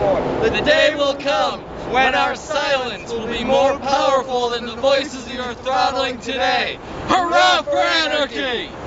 The day will come when our silence will be more powerful than the voices you are throttling today. Hurrah for anarchy!